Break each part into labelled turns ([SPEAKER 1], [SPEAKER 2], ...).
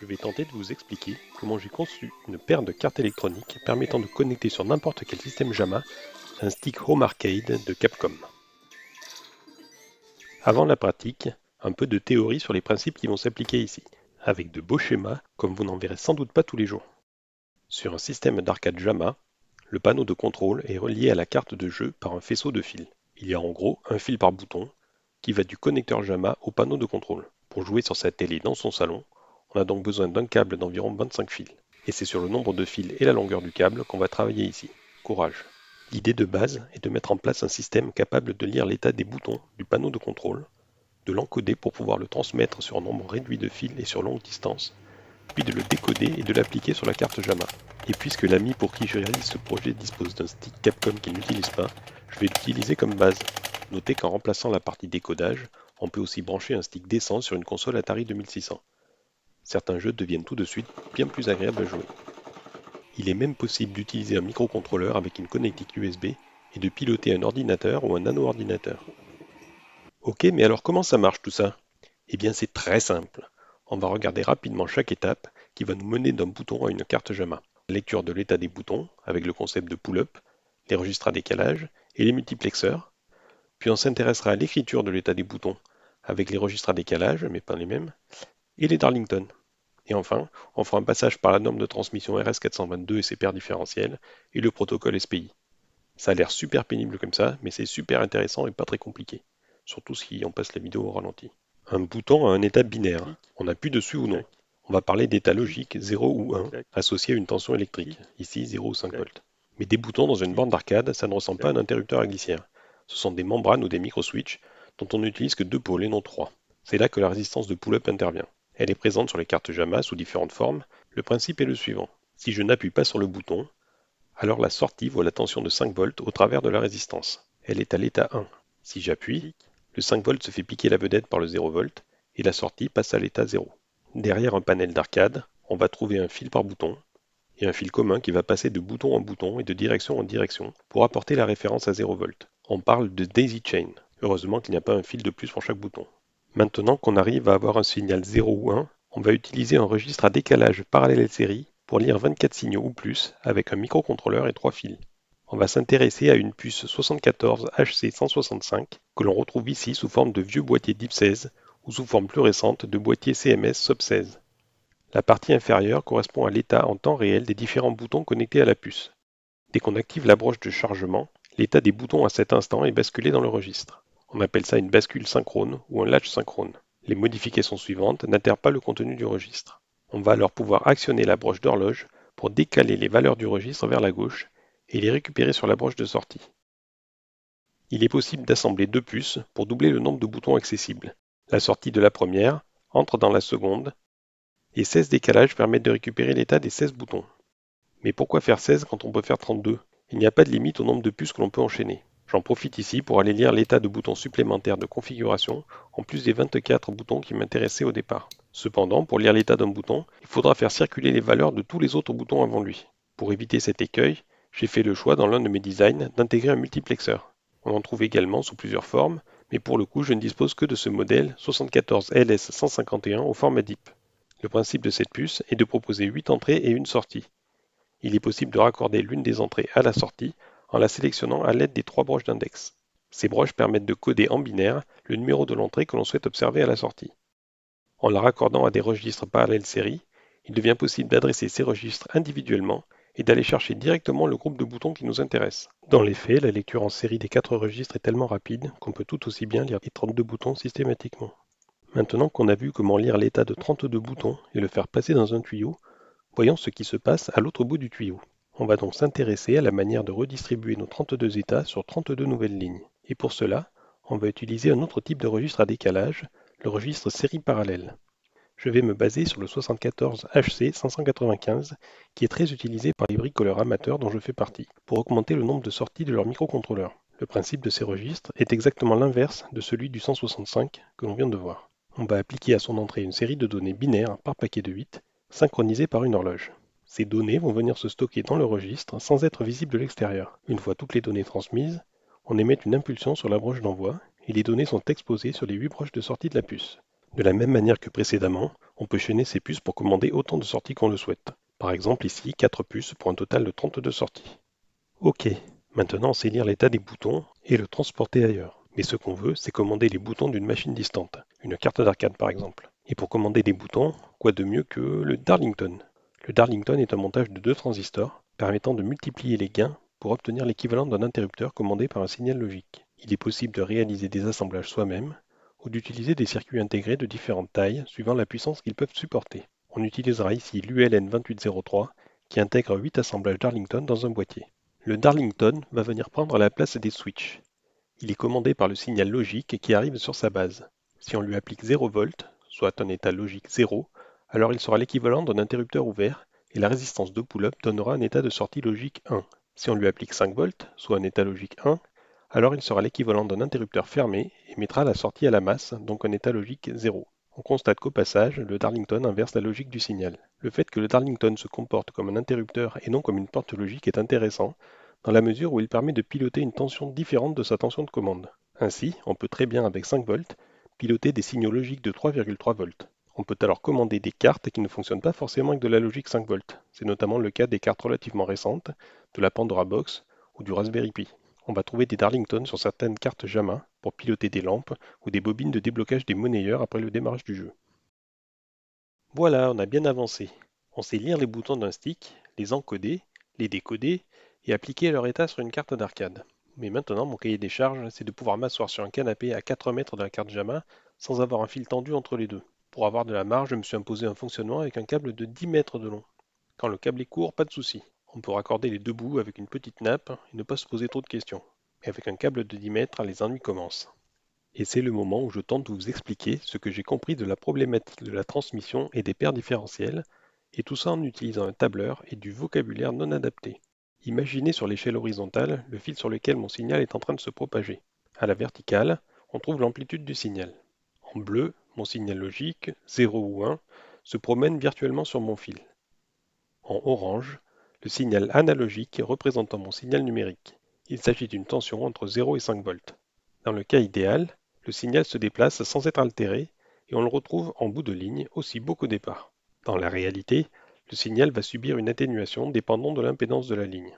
[SPEAKER 1] je vais tenter de vous expliquer comment j'ai conçu une paire de cartes électroniques permettant de connecter sur n'importe quel système JAMA un stick Home Arcade de Capcom. Avant la pratique, un peu de théorie sur les principes qui vont s'appliquer ici, avec de beaux schémas comme vous n'en verrez sans doute pas tous les jours. Sur un système d'arcade JAMA, le panneau de contrôle est relié à la carte de jeu par un faisceau de fils. Il y a en gros un fil par bouton qui va du connecteur JAMA au panneau de contrôle. Pour jouer sur sa télé dans son salon, on a donc besoin d'un câble d'environ 25 fils. Et c'est sur le nombre de fils et la longueur du câble qu'on va travailler ici. Courage L'idée de base est de mettre en place un système capable de lire l'état des boutons du panneau de contrôle, de l'encoder pour pouvoir le transmettre sur un nombre réduit de fils et sur longue distance, puis de le décoder et de l'appliquer sur la carte JAMA. Et puisque l'ami pour qui je réalise ce projet dispose d'un stick Capcom qu'il n'utilise pas, je vais l'utiliser comme base. Notez qu'en remplaçant la partie décodage, on peut aussi brancher un stick descend sur une console Atari 2600. Certains jeux deviennent tout de suite bien plus agréables à jouer. Il est même possible d'utiliser un microcontrôleur avec une connectique USB et de piloter un ordinateur ou un nano-ordinateur. Ok, mais alors comment ça marche tout ça? Eh bien c'est très simple. On va regarder rapidement chaque étape qui va nous mener d'un bouton à une carte JAMA. lecture de l'état des boutons avec le concept de pull-up, les registres à décalage et les multiplexeurs. Puis on s'intéressera à l'écriture de l'état des boutons avec les registres à décalage, mais pas les mêmes, et les Darlington. Et enfin, on fera un passage par la norme de transmission RS422 et ses paires différentielles, et le protocole SPI. Ça a l'air super pénible comme ça, mais c'est super intéressant et pas très compliqué. Surtout si on passe la vidéo au ralenti. Un bouton a un état binaire. On appuie dessus ou non? On va parler d'état logique 0 ou 1, associé à une tension électrique, ici 0 ou 5 volts. Mais des boutons dans une borne d'arcade, ça ne ressemble pas à un interrupteur à glissière. Ce sont des membranes ou des micro-switches dont on n'utilise que deux pôles et non trois. C'est là que la résistance de pull-up intervient. Elle est présente sur les cartes JAMA sous différentes formes. Le principe est le suivant. Si je n'appuie pas sur le bouton, alors la sortie voit la tension de 5 volts au travers de la résistance. Elle est à l'état 1. Si j'appuie, le 5 volts se fait piquer la vedette par le 0 volt et la sortie passe à l'état 0. Derrière un panel d'arcade, on va trouver un fil par bouton et un fil commun qui va passer de bouton en bouton et de direction en direction pour apporter la référence à 0 volt. On parle de daisy chain. Heureusement qu'il n'y a pas un fil de plus pour chaque bouton. Maintenant qu'on arrive à avoir un signal 0 ou 1, on va utiliser un registre à décalage parallèle série pour lire 24 signaux ou plus avec un microcontrôleur et 3 fils. On va s'intéresser à une puce 74 HC165 que l'on retrouve ici sous forme de vieux boîtier DIP16 ou sous forme plus récente de boîtier CMS SOP16. La partie inférieure correspond à l'état en temps réel des différents boutons connectés à la puce. Dès qu'on active la broche de chargement, l'état des boutons à cet instant est basculé dans le registre. On appelle ça une bascule synchrone ou un latch synchrone. Les modifications suivantes n'altèrent pas le contenu du registre. On va alors pouvoir actionner la broche d'horloge pour décaler les valeurs du registre vers la gauche et les récupérer sur la broche de sortie. Il est possible d'assembler deux puces pour doubler le nombre de boutons accessibles. La sortie de la première entre dans la seconde et 16 décalages permettent de récupérer l'état des 16 boutons. Mais pourquoi faire 16 quand on peut faire 32 Il n'y a pas de limite au nombre de puces que l'on peut enchaîner. J'en profite ici pour aller lire l'état de boutons supplémentaires de configuration, en plus des 24 boutons qui m'intéressaient au départ. Cependant, pour lire l'état d'un bouton, il faudra faire circuler les valeurs de tous les autres boutons avant lui. Pour éviter cet écueil, j'ai fait le choix dans l'un de mes designs d'intégrer un multiplexeur. On en trouve également sous plusieurs formes, mais pour le coup je ne dispose que de ce modèle 74LS151 au format DIP. Le principe de cette puce est de proposer 8 entrées et une sortie. Il est possible de raccorder l'une des entrées à la sortie en la sélectionnant à l'aide des trois broches d'index. Ces broches permettent de coder en binaire le numéro de l'entrée que l'on souhaite observer à la sortie. En la raccordant à des registres parallèles série, il devient possible d'adresser ces registres individuellement et d'aller chercher directement le groupe de boutons qui nous intéresse. Dans les faits, la lecture en série des quatre registres est tellement rapide qu'on peut tout aussi bien lire les 32 boutons systématiquement. Maintenant qu'on a vu comment lire l'état de 32 boutons et le faire passer dans un tuyau, voyons ce qui se passe à l'autre bout du tuyau. On va donc s'intéresser à la manière de redistribuer nos 32 états sur 32 nouvelles lignes. Et pour cela, on va utiliser un autre type de registre à décalage, le registre série parallèle. Je vais me baser sur le 74 HC 595 qui est très utilisé par les bricoleurs amateurs dont je fais partie, pour augmenter le nombre de sorties de leur microcontrôleur. Le principe de ces registres est exactement l'inverse de celui du 165 que l'on vient de voir. On va appliquer à son entrée une série de données binaires par paquet de 8, synchronisées par une horloge. Ces données vont venir se stocker dans le registre sans être visibles de l'extérieur. Une fois toutes les données transmises, on émet une impulsion sur la broche d'envoi et les données sont exposées sur les 8 broches de sortie de la puce. De la même manière que précédemment, On peut chaîner ces puces pour commander autant de sorties qu'on le souhaite. Par exemple ici, 4 puces pour un total de 32 sorties. Ok, maintenant on sait lire l'état des boutons et le transporter ailleurs. Mais ce qu'on veut, c'est commander les boutons d'une machine distante, une carte d'arcade par exemple. Et pour commander des boutons, quoi de mieux que le Darlington? Le Darlington est un montage de deux transistors permettant de multiplier les gains pour obtenir l'équivalent d'un interrupteur commandé par un signal logique. Il est possible de réaliser des assemblages soi-même ou d'utiliser des circuits intégrés de différentes tailles suivant la puissance qu'ils peuvent supporter. On utilisera ici l'ULN 2803 qui intègre 8 assemblages Darlington dans un boîtier. Le Darlington va venir prendre la place des switches. Il est commandé par le signal logique qui arrive sur sa base. Si on lui applique 0 V, soit un état logique 0, alors il sera l'équivalent d'un interrupteur ouvert et la résistance de pull-up donnera un état de sortie logique 1. Si on lui applique 5 V, soit un état logique 1, alors il sera l'équivalent d'un interrupteur fermé et mettra la sortie à la masse, donc un état logique 0. On constate qu'au passage, le Darlington inverse la logique du signal. Le fait que le Darlington se comporte comme un interrupteur et non comme une porte logique est intéressant, dans la mesure où il permet de piloter une tension différente de sa tension de commande. Ainsi, on peut très bien avec 5 volts piloter des signaux logiques de 3,3 volts. On peut alors commander des cartes qui ne fonctionnent pas forcément avec de la logique 5 volts. C'est notamment le cas des cartes relativement récentes, de la Pandora Box ou du Raspberry Pi. On va trouver des Darlington sur certaines cartes JAMA pour piloter des lampes ou des bobines de déblocage des monnayeurs après le démarrage du jeu. Voilà, on a bien avancé. On sait lire les boutons d'un stick, les encoder, les décoder et appliquer leur état sur une carte d'arcade. Mais maintenant, mon cahier des charges, c'est de pouvoir m'asseoir sur un canapé à 4 mètres de la carte JAMA sans avoir un fil tendu entre les deux. Pour avoir de la marge, je me suis imposé un fonctionnement avec un câble de 10 mètres de long. Quand le câble est court, pas de souci. On peut raccorder les deux bouts avec une petite nappe et ne pas se poser trop de questions. Mais avec un câble de 10 mètres, les ennuis commencent. Et c'est le moment où je tente de vous expliquer ce que j'ai compris de la problématique de la transmission et des paires différentielles, et tout ça en utilisant un tableur et du vocabulaire non adapté. Imaginez sur l'échelle horizontale le fil sur lequel mon signal est en train de se propager. À la verticale, on trouve l'amplitude du signal. En bleu, mon signal logique, 0 ou 1, se promène virtuellement sur mon fil. En orange, le signal analogique représentant mon signal numérique. Il s'agit d'une tension entre 0 et 5 volts. Dans le cas idéal, le signal se déplace sans être altéré et on le retrouve en bout de ligne aussi beau qu'au départ. Dans la réalité, le signal va subir une atténuation dépendant de l'impédance de la ligne.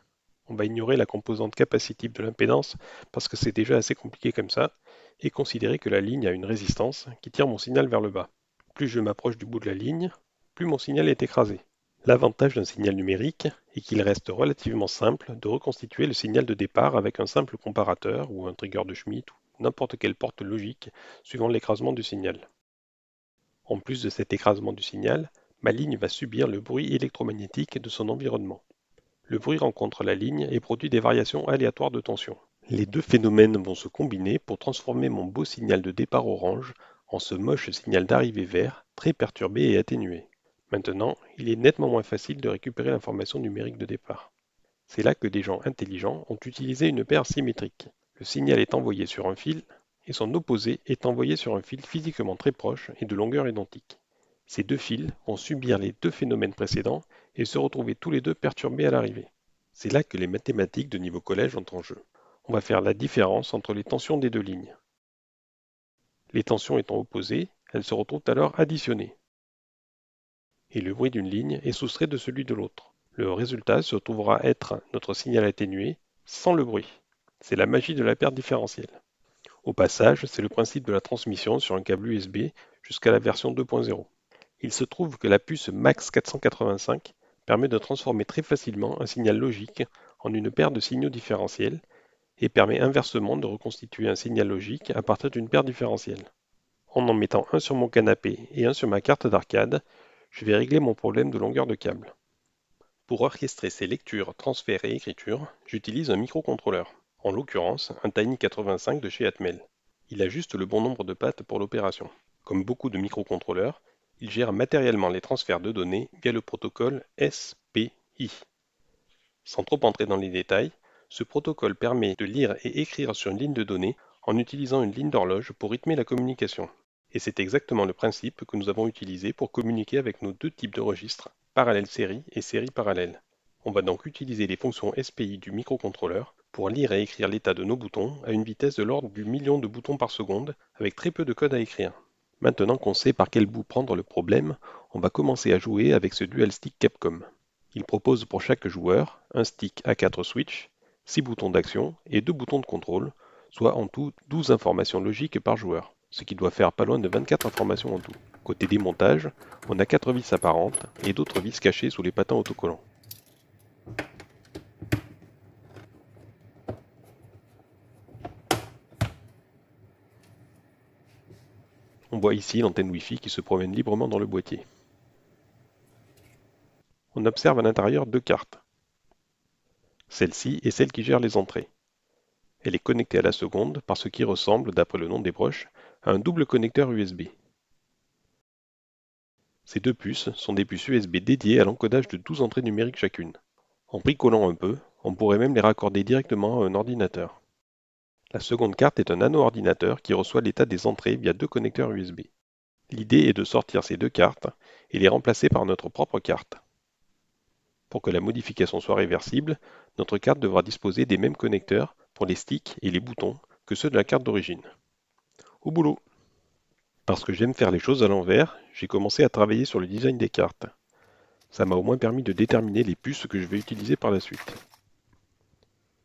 [SPEAKER 1] On va ignorer la composante capacitive de l'impédance parce que c'est déjà assez compliqué comme ça, et considérer que la ligne a une résistance qui tire mon signal vers le bas. Plus je m'approche du bout de la ligne, plus mon signal est écrasé. L'avantage d'un signal numérique est qu'il reste relativement simple de reconstituer le signal de départ avec un simple comparateur ou un trigger de Schmitt ou n'importe quelle porte logique suivant l'écrasement du signal. En plus de cet écrasement du signal, ma ligne va subir le bruit électromagnétique de son environnement. Le bruit rencontre la ligne et produit des variations aléatoires de tension. Les deux phénomènes vont se combiner pour transformer mon beau signal de départ orange en ce moche signal d'arrivée vert, très perturbé et atténué. Maintenant, il est nettement moins facile de récupérer l'information numérique de départ. C'est là que des gens intelligents ont utilisé une paire symétrique. Le signal est envoyé sur un fil et son opposé est envoyé sur un fil physiquement très proche et de longueur identique. Ces deux fils vont subir les deux phénomènes précédents et se retrouver tous les deux perturbés à l'arrivée. C'est là que les mathématiques de niveau collège entrent en jeu on va faire la différence entre les tensions des deux lignes. Les tensions étant opposées, elles se retrouvent alors additionnées. Et le bruit d'une ligne est soustrait de celui de l'autre. Le résultat se retrouvera être notre signal atténué sans le bruit. C'est la magie de la paire différentielle. Au passage, c'est le principe de la transmission sur un câble USB jusqu'à la version 2.0. Il se trouve que la puce MAX 485 permet de transformer très facilement un signal logique en une paire de signaux différentiels et permet inversement de reconstituer un signal logique à partir d'une paire différentielle. En en mettant un sur mon canapé et un sur ma carte d'arcade, je vais régler mon problème de longueur de câble. Pour orchestrer ces lectures, transferts et écritures, j'utilise un microcontrôleur, en l'occurrence un Tiny 85 de chez Atmel. Il a juste le bon nombre de pattes pour l'opération. Comme beaucoup de microcontrôleurs, il gère matériellement les transferts de données via le protocole SPI. Sans trop entrer dans les détails, ce protocole permet de lire et écrire sur une ligne de données en utilisant une ligne d'horloge pour rythmer la communication. Et c'est exactement le principe que nous avons utilisé pour communiquer avec nos deux types de registres, parallèle série et série parallèle. On va donc utiliser les fonctions SPI du microcontrôleur pour lire et écrire l'état de nos boutons à une vitesse de l'ordre du million de boutons par seconde avec très peu de code à écrire. Maintenant qu'on sait par quel bout prendre le problème, on va commencer à jouer avec ce dual stick Capcom. Il propose pour chaque joueur un stick à 4 switches, 6 boutons d'action et 2 boutons de contrôle, soit en tout 12 informations logiques par joueur, ce qui doit faire pas loin de 24 informations en tout. Côté démontage, on a 4 vis apparentes et d'autres vis cachées sous les patins autocollants. On voit ici l'antenne Wi-Fi qui se promène librement dans le boîtier. On observe à l'intérieur deux cartes. Celle-ci est celle qui gère les entrées. Elle est connectée à la seconde par ce qui ressemble, d'après le nom des broches, à un double connecteur USB. Ces deux puces sont des puces USB dédiées à l'encodage de 12 entrées numériques chacune. En bricolant un peu, on pourrait même les raccorder directement à un ordinateur. La seconde carte est un nano-ordinateur qui reçoit l'état des entrées via deux connecteurs USB. L'idée est de sortir ces deux cartes et les remplacer par notre propre carte. Pour que la modification soit réversible, notre carte devra disposer des mêmes connecteurs pour les sticks et les boutons que ceux de la carte d'origine. Au boulot Parce que j'aime faire les choses à l'envers, j'ai commencé à travailler sur le design des cartes. Ça m'a au moins permis de déterminer les puces que je vais utiliser par la suite.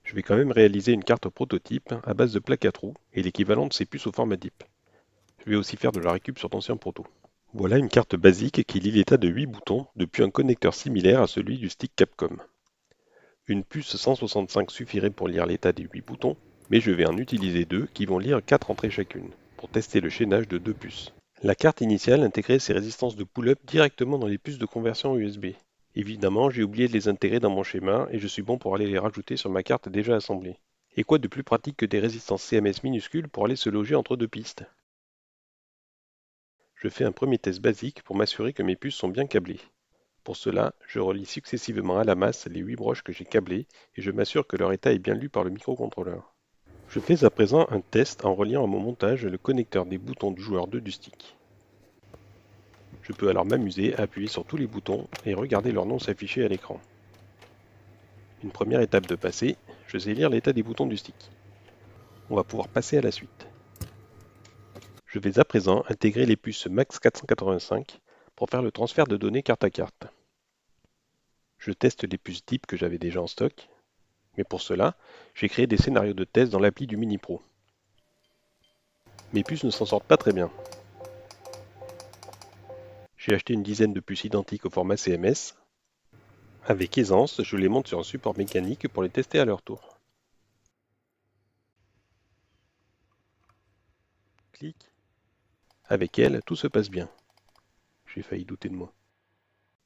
[SPEAKER 1] Je vais quand même réaliser une carte prototype à base de plaques à trous et l'équivalent de ces puces au format DIP. Je vais aussi faire de la récup sur d'anciens proto. Voilà une carte basique qui lie l'état de 8 boutons depuis un connecteur similaire à celui du stick Capcom. Une puce 165 suffirait pour lire l'état des 8 boutons, mais je vais en utiliser deux qui vont lire 4 entrées chacune, pour tester le chaînage de deux puces. La carte initiale intégrait ces résistances de pull-up directement dans les puces de conversion USB, Évidemment, j'ai oublié de les intégrer dans mon schéma et je suis bon pour aller les rajouter sur ma carte déjà assemblée. Et quoi de plus pratique que des résistances CMS minuscules pour aller se loger entre deux pistes? Je fais un premier test basique pour m'assurer que mes puces sont bien câblées. Pour cela, je relie successivement à la masse les 8 broches que j'ai câblées et je m'assure que leur état est bien lu par le microcontrôleur. Je fais à présent un test en reliant à mon montage le connecteur des boutons du joueur 2 du stick. Je peux alors m'amuser à appuyer sur tous les boutons et regarder leur nom s'afficher à l'écran. Une première étape de passé, je sais lire l'état des boutons du stick. On va pouvoir passer à la suite. Je vais à présent intégrer les puces MAX 485 pour faire le transfert de données carte à carte. Je teste les puces DIP que j'avais déjà en stock, mais pour cela, j'ai créé des scénarios de test dans l'appli du Mini Pro. Mes puces ne s'en sortent pas très bien. J'ai acheté une dizaine de puces identiques au format CMS. Avec aisance, je les monte sur un support mécanique pour les tester à leur tour. Clic. Avec elle, tout se passe bien. J'ai failli douter de moi.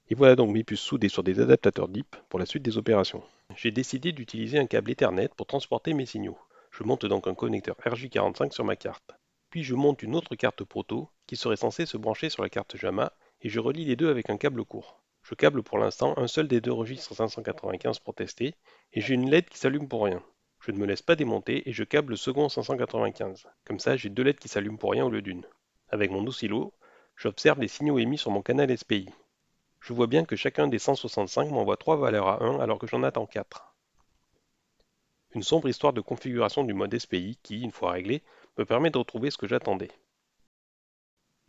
[SPEAKER 1] Et voilà donc mes puces soudées sur des adaptateurs DIP pour la suite des opérations. J'ai décidé d'utiliser un câble Ethernet pour transporter mes signaux. Je monte donc un connecteur RJ45 sur ma carte. Puis je monte une autre carte proto qui serait censée se brancher sur la carte JAMA et je relie les deux avec un câble court. Je câble pour l'instant un seul des deux registres 595 pour tester, et j'ai une LED qui s'allume pour rien. Je ne me laisse pas démonter et je câble le second 595. Comme ça, j'ai deux LED qui s'allument pour rien au lieu d'une. Avec mon oscillo, j'observe les signaux émis sur mon canal SPI. Je vois bien que chacun des 165 m'envoie 3 valeurs à 1 alors que j'en attends 4. Une sombre histoire de configuration du mode SPI qui, une fois réglé, me permet de retrouver ce que j'attendais.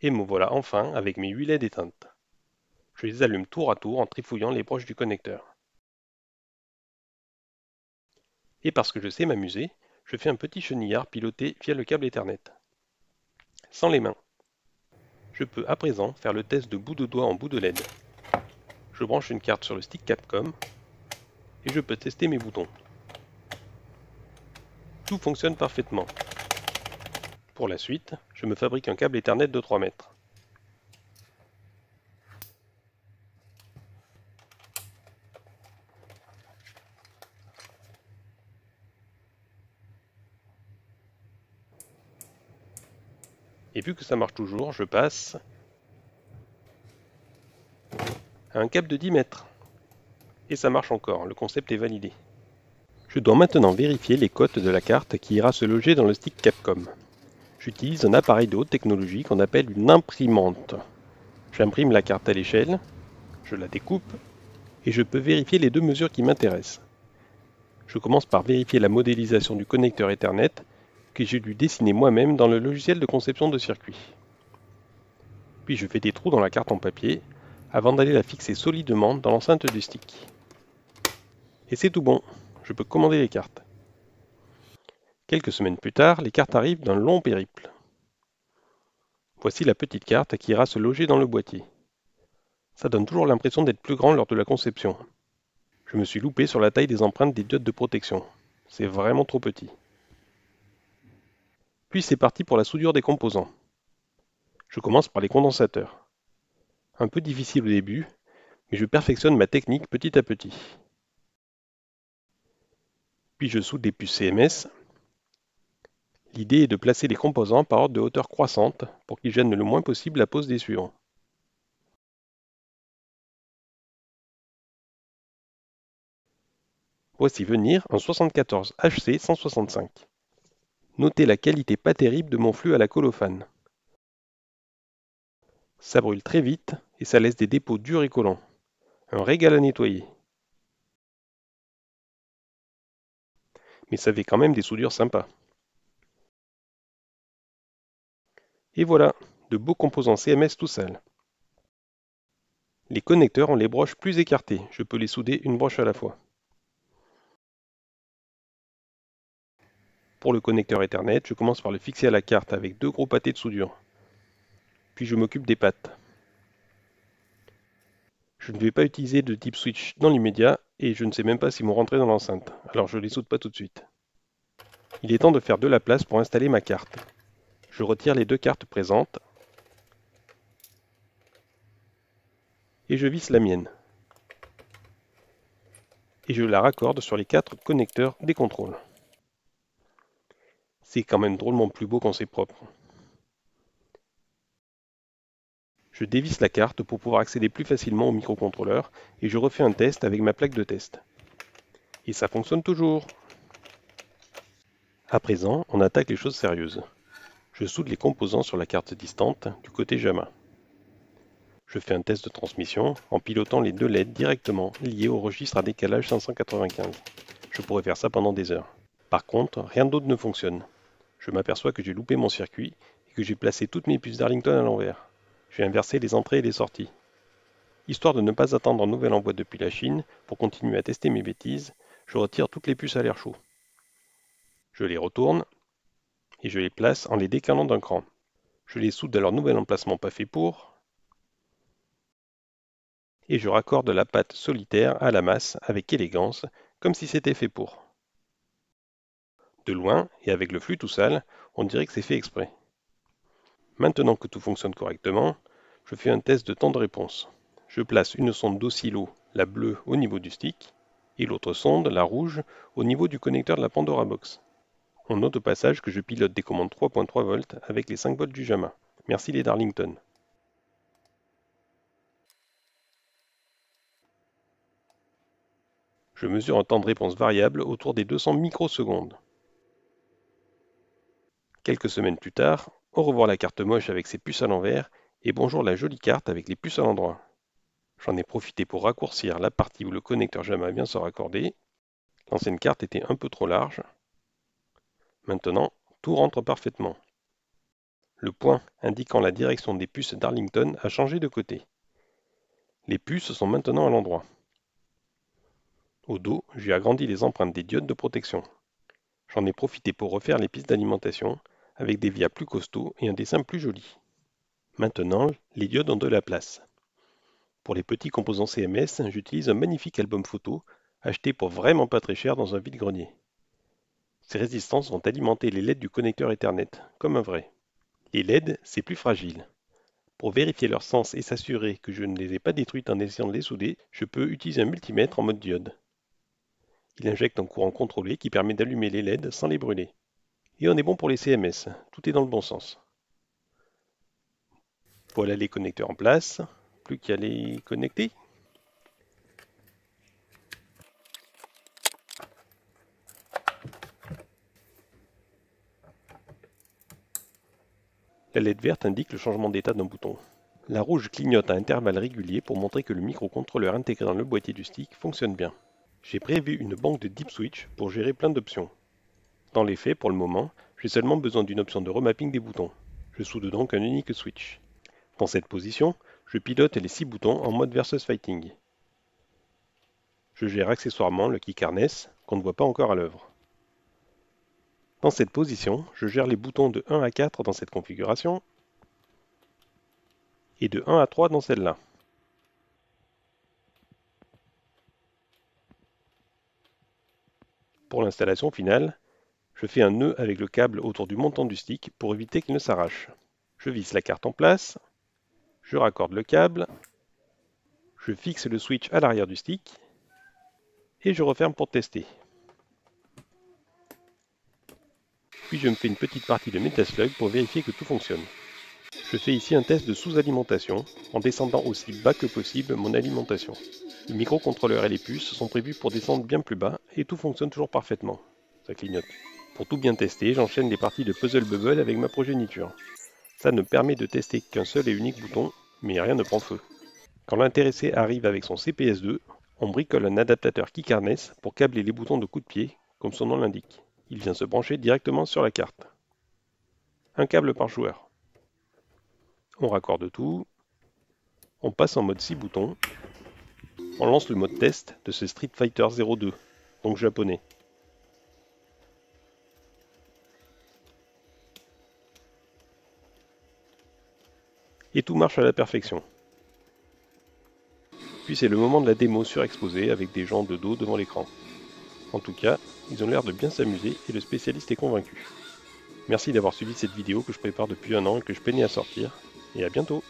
[SPEAKER 1] Et me voilà enfin avec mes 8 LED éteintes. Je les allume tour à tour en trifouillant les broches du connecteur. Et parce que je sais m'amuser, je fais un petit chenillard piloté via le câble Ethernet. Sans les mains. Je peux à présent faire le test de bout de doigt en bout de LED. Je branche une carte sur le stick Capcom et je peux tester mes boutons. Tout fonctionne parfaitement. Pour la suite, je me fabrique un câble Ethernet de 3 mètres. Vu que ça marche toujours, je passe à un câble de 10 mètres. Et ça marche encore, le concept est validé. Je dois maintenant vérifier les cotes de la carte qui ira se loger dans le stick Capcom j'utilise un appareil de haute technologie qu'on appelle une imprimante. J'imprime la carte à l'échelle, je la découpe, et je peux vérifier les deux mesures qui m'intéressent. Je commence par vérifier la modélisation du connecteur Ethernet que j'ai dû dessiner moi-même dans le logiciel de conception de circuit. Puis je fais des trous dans la carte en papier avant d'aller la fixer solidement dans l'enceinte du stick. Et c'est tout bon, je peux commander les cartes. Quelques semaines plus tard, les cartes arrivent d'un long périple. Voici la petite carte qui ira se loger dans le boîtier. Ça donne toujours l'impression d'être plus grand lors de la conception. Je me suis loupé sur la taille des empreintes des diodes de protection. C'est vraiment trop petit. Puis c'est parti pour la soudure des composants. Je commence par les condensateurs. Un peu difficile au début, mais je perfectionne ma technique petit à petit. Puis je soude des puces CMS. L'idée est de placer les composants par ordre de hauteur croissante pour qu'ils gênent le moins possible la pose des suivants. Voici venir un 74 HC 165. Notez la qualité pas terrible de mon flux à la colophane. Ça brûle très vite et ça laisse des dépôts durs et collants. Un régal à nettoyer. Mais ça fait quand même des soudures sympas. Et voilà, de beaux composants CMS tout seuls. Les connecteurs ont les broches plus écartées, je peux les souder une broche à la fois. Pour le connecteur Ethernet, je commence par le fixer à la carte avec deux gros pâtés de soudure. Puis je m'occupe des pattes. Je ne vais pas utiliser de type switch dans l'immédiat et je ne sais même pas s'ils vont rentrer dans l'enceinte, alors je ne les soude pas tout de suite. Il est temps de faire de la place pour installer ma carte. Je retire les deux cartes présentes et je visse la mienne. Et je la raccorde sur les quatre connecteurs des contrôles. C'est quand même drôlement plus beau quand c'est propre. Je dévisse la carte pour pouvoir accéder plus facilement au microcontrôleur et je refais un test avec ma plaque de test. Et ça fonctionne toujours. À présent, on attaque les choses sérieuses. Je soude les composants sur la carte distante du côté JAMA. Je fais un test de transmission en pilotant les deux LED directement liés au registre à décalage 595. Je pourrais faire ça pendant des heures. Par contre, rien d'autre ne fonctionne je m'aperçois que j'ai loupé mon circuit et que j'ai placé toutes mes puces Darlington à l'envers. J'ai inversé les entrées et les sorties. Histoire de ne pas attendre un nouvel envoi depuis la Chine pour continuer à tester mes bêtises, je retire toutes les puces à l'air chaud. Je les retourne et je les place en les décalant d'un cran. Je les soude à leur nouvel emplacement pas fait pour et je raccorde la pâte solitaire à la masse avec élégance comme si c'était fait pour. De loin, et avec le flux tout sale, on dirait que c'est fait exprès. Maintenant que tout fonctionne correctement, je fais un test de temps de réponse. Je place une sonde d'oscillo, la bleue, au niveau du stick, et l'autre sonde, la rouge, au niveau du connecteur de la Pandora Box. On note au passage que je pilote des commandes 3.3 volts avec les 5 volts du JAMA. Merci les Darlington. Je mesure un temps de réponse variable autour des 200 microsecondes. Quelques semaines plus tard, au revoir la carte moche avec ses puces à l'envers, et bonjour la jolie carte avec les puces à l'endroit. J'en ai profité pour raccourcir la partie où le connecteur JAMA vient se raccorder. L'ancienne carte était un peu trop large. Maintenant, tout rentre parfaitement. Le point indiquant la direction des puces Darlington a changé de côté. Les puces sont maintenant à l'endroit. Au dos, j'ai agrandi les empreintes des diodes de protection. J'en ai profité pour refaire les pistes d'alimentation avec des vias plus costauds et un dessin plus joli. Maintenant, les diodes ont de la place. Pour les petits composants CMS, j'utilise un magnifique album photo acheté pour vraiment pas très cher dans un vide-grenier. Ces résistances vont alimenter les LED du connecteur Ethernet, comme un vrai. Les LED, c'est plus fragile. Pour vérifier leur sens et s'assurer que je ne les ai pas détruites en essayant de les souder, je peux utiliser un multimètre en mode diode. Il injecte un courant contrôlé qui permet d'allumer les LED sans les brûler. Et on est bon pour les CMS, tout est dans le bon sens. Voilà les connecteurs en place, plus qu'à les connecter. La LED verte indique le changement d'état d'un bouton. La rouge clignote à intervalles réguliers pour montrer que le microcontrôleur intégré dans le boîtier du stick fonctionne bien. J'ai prévu une banque de deep switch pour gérer plein d'options. Dans les faits, pour le moment, j'ai seulement besoin d'une option de remapping des boutons. Je soude donc un unique switch. Dans cette position, je pilote les 6 boutons en mode versus fighting. Je gère accessoirement le kick harness qu'on ne voit pas encore à l'œuvre. Dans cette position, je gère les boutons de 1 à 4 dans cette configuration et de 1 à 3 dans celle-là. Pour l'installation finale, je fais un nœud avec le câble autour du montant du stick pour éviter qu'il ne s'arrache. Je visse la carte en place, je raccorde le câble, je fixe le switch à l'arrière du stick et je referme pour tester. Puis je me fais une petite partie de Metaslug pour vérifier que tout fonctionne. Je fais ici un test de sous-alimentation en descendant aussi bas que possible mon alimentation. Le microcontrôleur et les puces sont prévus pour descendre bien plus bas et tout fonctionne toujours parfaitement. Ça clignote. Pour tout bien tester, j'enchaîne les parties de Puzzle Bubble avec ma progéniture. Ça ne permet de tester qu'un seul et unique bouton, mais rien ne prend feu. Quand l'intéressé arrive avec son CPS2, on bricole un adaptateur Keycarness pour câbler les boutons de coup de pied, comme son nom l'indique. Il vient se brancher directement sur la carte. Un câble par joueur. On raccorde tout. On passe en mode 6 boutons on lance le mode test de ce Street Fighter 02, donc japonais. Et tout marche à la perfection. Puis c'est le moment de la démo surexposée avec des gens de dos devant l'écran. En tout cas, ils ont l'air de bien s'amuser et le spécialiste est convaincu. Merci d'avoir suivi cette vidéo que je prépare depuis un an et que je peinais à sortir, et à bientôt.